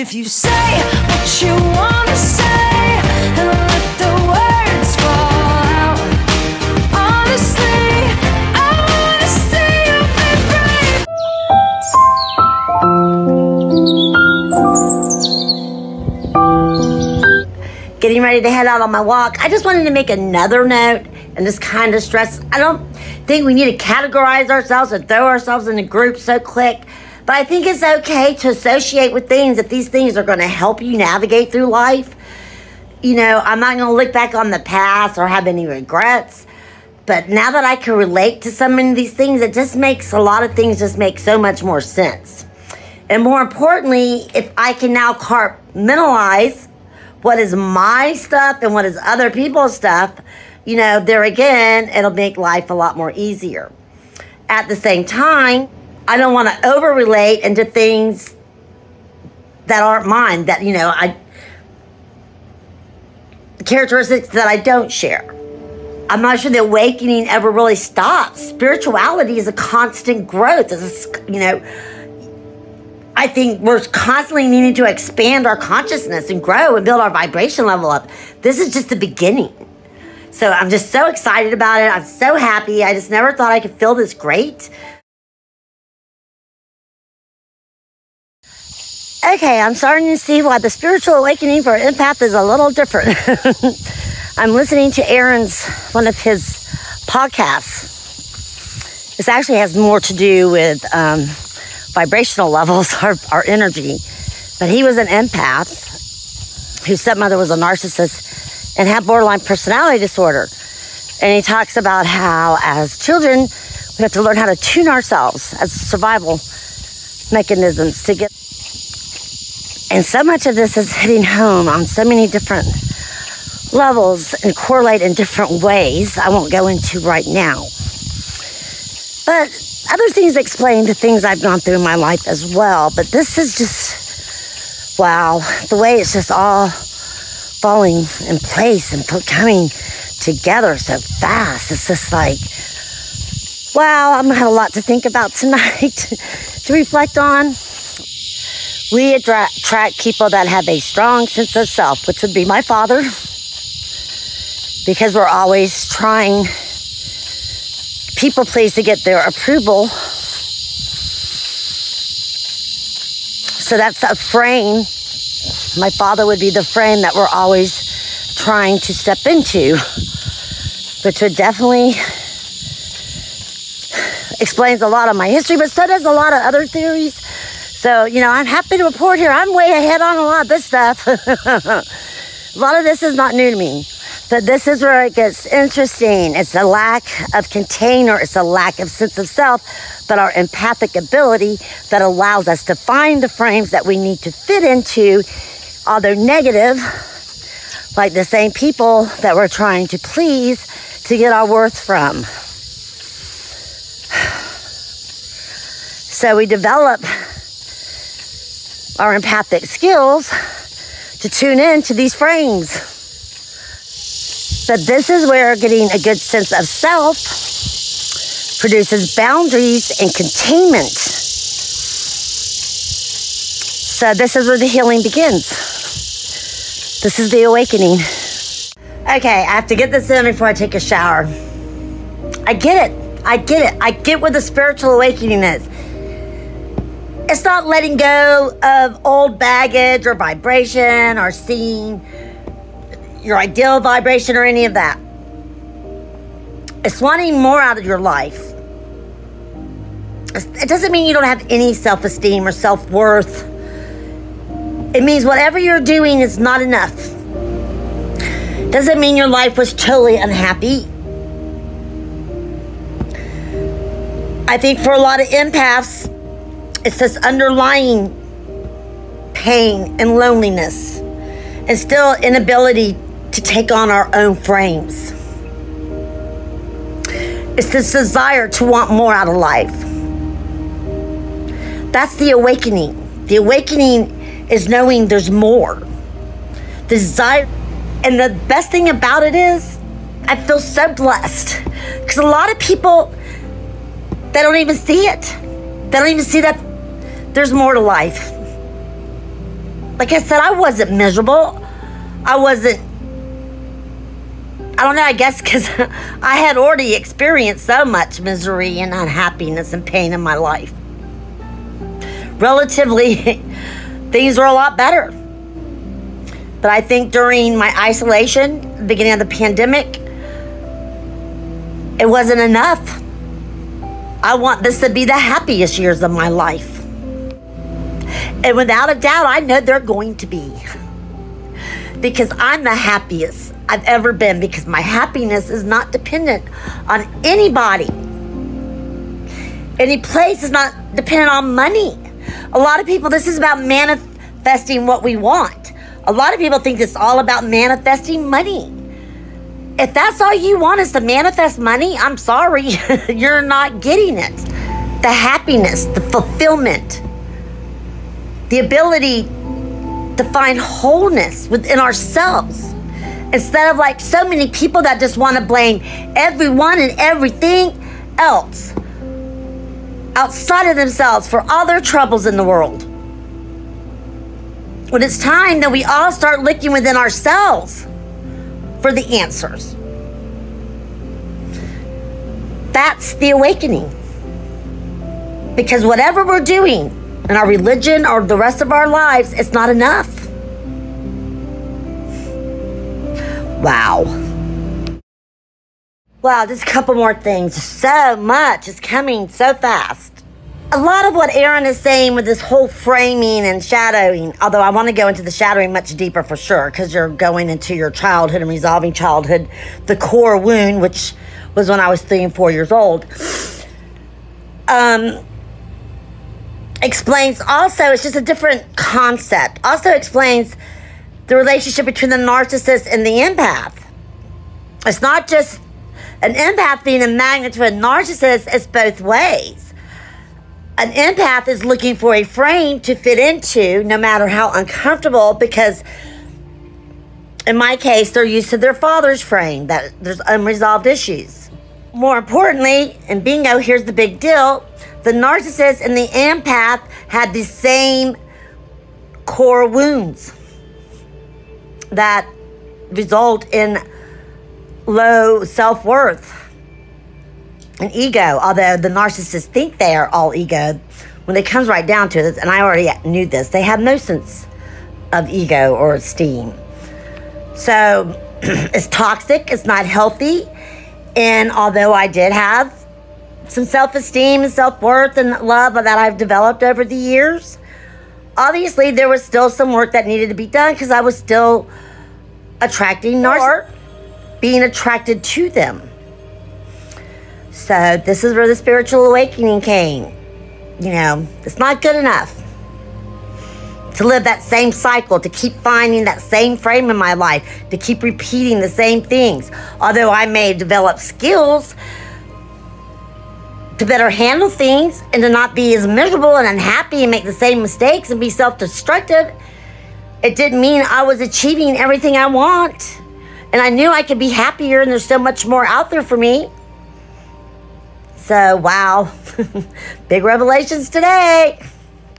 if you say what you want to say and let the words fall out. Honestly, I want to see you be brave. getting ready to head out on my walk. I just wanted to make another note and just kind of stress. I don't think we need to categorize ourselves or throw ourselves into groups so quick, but I think it's okay to associate with things if these things are going to help you navigate through life. You know, I'm not going to look back on the past or have any regrets. But now that I can relate to some of these things, it just makes a lot of things just make so much more sense. And more importantly, if I can now compartmentalize what is my stuff and what is other people's stuff, you know, there again, it'll make life a lot more easier. At the same time, I don't want to over relate into things that aren't mine, that, you know, I, characteristics that I don't share. I'm not sure the awakening ever really stops. Spirituality is a constant growth. It's a, you know, I think we're constantly needing to expand our consciousness and grow and build our vibration level up. This is just the beginning. So I'm just so excited about it. I'm so happy. I just never thought I could feel this great. Okay, I'm starting to see why the spiritual awakening for empath is a little different. I'm listening to Aaron's one of his podcasts. This actually has more to do with um, vibrational levels, our, our energy. But he was an empath whose stepmother was a narcissist and had borderline personality disorder. And he talks about how, as children, we have to learn how to tune ourselves as survival mechanisms to get. And so much of this is hitting home on so many different levels and correlate in different ways. I won't go into right now. But other things explain the things I've gone through in my life as well. But this is just, wow, the way it's just all falling in place and coming together so fast. It's just like, wow, I'm gonna have a lot to think about tonight to reflect on. We attract people that have a strong sense of self, which would be my father, because we're always trying people please to get their approval. So that's a frame. My father would be the frame that we're always trying to step into, which would definitely explains a lot of my history, but so does a lot of other theories. So, you know, I'm happy to report here. I'm way ahead on a lot of this stuff. a lot of this is not new to me. But this is where it gets interesting. It's a lack of container, it's a lack of sense of self, but our empathic ability that allows us to find the frames that we need to fit into, although negative, like the same people that we're trying to please to get our worth from. So we develop our empathic skills to tune in to these frames. But this is where getting a good sense of self produces boundaries and containment. So this is where the healing begins. This is the awakening. Okay, I have to get this in before I take a shower. I get it. I get it. I get what the spiritual awakening is. It's not letting go of old baggage or vibration or seeing your ideal vibration or any of that. It's wanting more out of your life. It doesn't mean you don't have any self esteem or self worth. It means whatever you're doing is not enough. Doesn't mean your life was totally unhappy. I think for a lot of empaths, it's this underlying pain and loneliness and still inability to take on our own frames. It's this desire to want more out of life. That's the awakening. The awakening is knowing there's more. The desire. And the best thing about it is, I feel so blessed. Because a lot of people, they don't even see it. They don't even see that there's more to life. like I said, I wasn't miserable. I wasn't. I don't know, I guess because I had already experienced so much misery and unhappiness and pain in my life. Relatively, things were a lot better. But I think during my isolation, beginning of the pandemic, it wasn't enough. I want this to be the happiest years of my life. And without a doubt, I know they're going to be. Because I'm the happiest I've ever been, because my happiness is not dependent on anybody. Any place is not dependent on money. A lot of people, this is about manifesting what we want. A lot of people think it's all about manifesting money. If that's all you want is to manifest money, I'm sorry, you're not getting it. The happiness, the fulfillment, the ability to find wholeness within ourselves. Instead of like so many people that just want to blame everyone and everything else outside of themselves for all their troubles in the world. When it's time that we all start looking within ourselves for the answers. That's the awakening. Because whatever we're doing in our religion or the rest of our lives, it's not enough. Wow. Wow, just a couple more things. So much is coming so fast. A lot of what Aaron is saying with this whole framing and shadowing, although I want to go into the shadowing much deeper for sure, because you're going into your childhood and resolving childhood, the core wound, which was when I was three and four years old. Um, explains also, it's just a different concept. Also explains the relationship between the narcissist and the empath. It's not just an empath being a magnet to a narcissist, it's both ways. An empath is looking for a frame to fit into, no matter how uncomfortable, because in my case, they're used to their father's frame, that there's unresolved issues. More importantly, and bingo, here's the big deal the narcissist and the empath had the same core wounds that result in low self worth and ego. Although the narcissists think they are all ego, when it comes right down to it, and I already knew this, they have no sense of ego or esteem. So it's toxic, it's not healthy. And although I did have some self esteem and self worth and love that I've developed over the years, obviously there was still some work that needed to be done because I was still attracting narcissists, being attracted to them. So this is where the spiritual awakening came. You know, it's not good enough to live that same cycle, to keep finding that same frame in my life, to keep repeating the same things. Although I may develop skills to better handle things and to not be as miserable and unhappy and make the same mistakes and be self destructive, it didn't mean I was achieving everything I want. And I knew I could be happier, and there's so much more out there for me. So, wow, big revelations today.